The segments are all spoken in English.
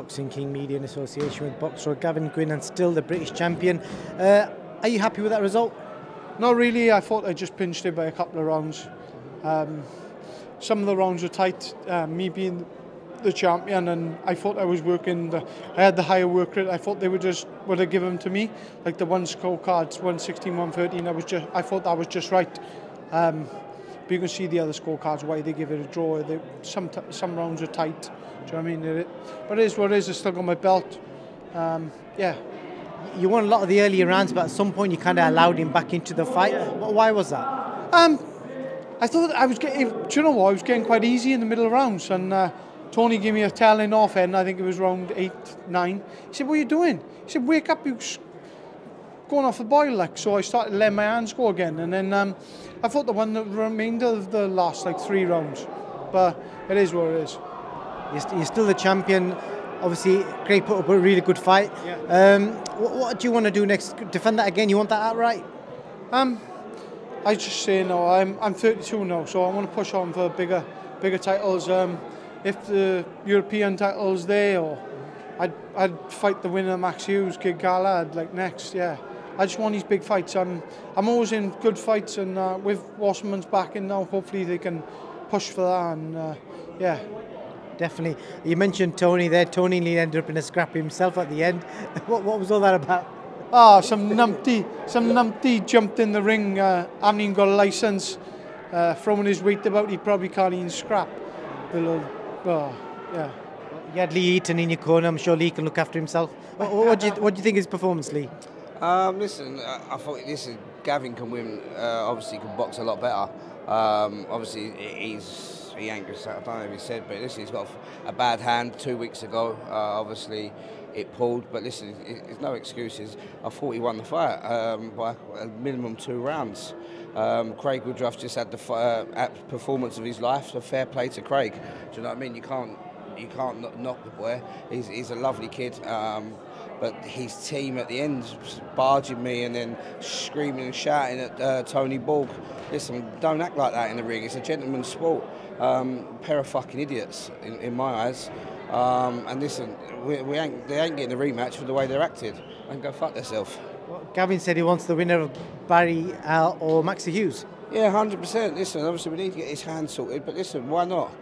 Boxing King Media in association with Boxer Gavin Gwynne and still the British champion. Uh, are you happy with that result? Not really. I thought I just pinched it by a couple of rounds. Um, some of the rounds were tight. Uh, me being the champion, and I thought I was working. The, I had the higher work rate. I thought they would just would have given them to me, like the one scorecards, 116, 113. I was just, I thought that was just right. Um, but you can see the other scorecards why they give it a draw. They, some some rounds are tight. Do you know what I mean? It, but it is what it is. I still got my belt. Um, yeah. You won a lot of the earlier rounds, but at some point you kind of allowed him back into the fight. Why was that? Um, I thought I was getting. Do you know what? I was getting quite easy in the middle rounds, and uh, Tony gave me a telling off end. I think it was round eight, nine. He said, "What are you doing?" He said, "Wake up, you." Going off the boil, like so, I started letting my hands go again, and then um, I thought the one that remained of the last like three rounds, but it is what it is. You're still the champion. Obviously, great put up a really good fight. Yeah. Um, what, what, do you want to do next? Defend that again? You want that outright? Um, I just say no. I'm I'm 32 now, so I want to push on for bigger bigger titles. Um, if the European title's there, or I'd I'd fight the winner Max Hughes, Kid Galahad, like next. Yeah, I just want these big fights. I'm I'm always in good fights, and uh, with Wasserman's backing now, hopefully they can push for that. And uh, yeah. Definitely. You mentioned Tony there. Tony ended up in a scrap himself at the end. what, what was all that about? Ah, some numpty, some numpty jumped in the ring. Uh, haven't even got a license. Uh, throwing his weight about, he probably can't even scrap. The little, oh, yeah. You had Lee Eaton in your corner. I'm sure Lee can look after himself. What, what, do you What do you think of his performance, Lee? Um, listen, I thought this is, Gavin can win. Uh, obviously, can box a lot better. Um, obviously, he's he ain't I don't know if he said, but listen, he's got a bad hand two weeks ago. Uh, obviously, it pulled, but listen, it's no excuses. I thought he won the fight um, by a minimum two rounds. Um, Craig Woodruff just had the uh, performance of his life, so fair play to Craig. Do you know what I mean? You can't you can't knock the boy. He's, he's a lovely kid. Um, but his team at the end barging me and then screaming and shouting at uh, Tony Borg. Listen, don't act like that in the ring. It's a gentleman's sport. Um, pair of fucking idiots in, in my eyes. Um, and listen, we, we, ain't, they ain't getting a rematch for the way they're acted. And go fuck themselves. Well, Gavin said he wants the winner of Barry Al or Maxi Hughes. Yeah, 100%. Listen, obviously we need to get his hand sorted, but listen, why not?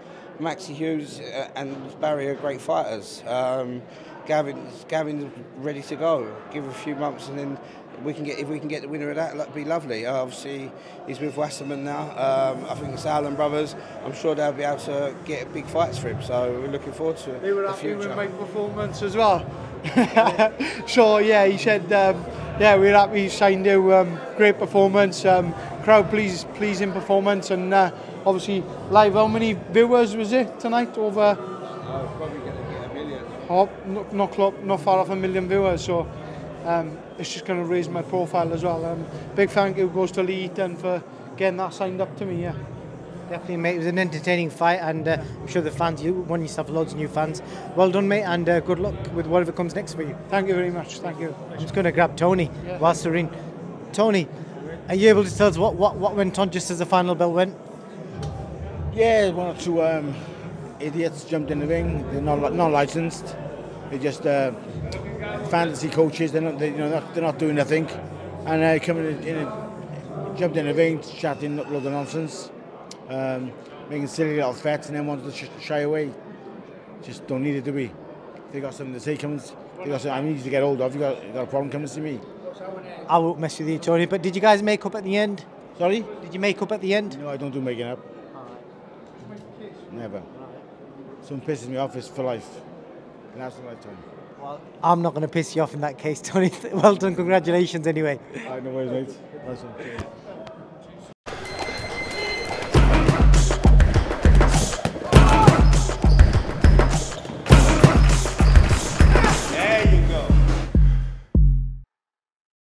Maxi Hughes uh, and Barry are great fighters. Um, Gavin's Gavin's ready to go. Give a few months and then we can get if we can get the winner of that, that'd be lovely. Uh, obviously, he's with Wasserman now. Um, I think it's Allen brothers. I'm sure they'll be able to get big fights for him. So we're looking forward to it. they were happy with my performance as well. so yeah, he said, um, yeah, we're happy. He signed you. Um, great performance. Um, crowd please, pleasing performance, and uh, obviously live. How many viewers was it tonight? Over. Oh, probably going to get a million. Oh, not, not, not far off a million viewers. So um, it's just going to raise my profile as well. Um, big thank you goes to Lee Eaton for getting that signed up to me. Yeah. Definitely, mate. It was an entertaining fight, and uh, I'm sure the fans, you won yourself loads of new fans. Well done, mate, and uh, good luck with whatever comes next for you. Thank you very much. Thank you. I'm just going to grab Tony yeah. whilst we're in. Tony, are you able to tell us what, what, what went on just as the final bell went? Yeah, one or two um, idiots jumped in the ring. They're not, not licensed. They're just uh, fantasy coaches. They're not, they, you know, not, they're not doing nothing, and they uh, come in, in jumped in the ring, chatting a load of nonsense, um, making silly little threats, and then wanted to sh- shy away. Just don't need it to be. they got something to say, come they got something I need to get hold of. You got, you got a problem, come and see me. I won't mess with you, Tony. But did you guys make up at the end? Sorry? Did you make up at the end? No, I don't do making up. Never. Someone pisses me off, it's for life. And that's the lifetime. Well, I'm not going to piss you off in that case, Tony. well done. Congratulations, anyway. I know mate. Nice one.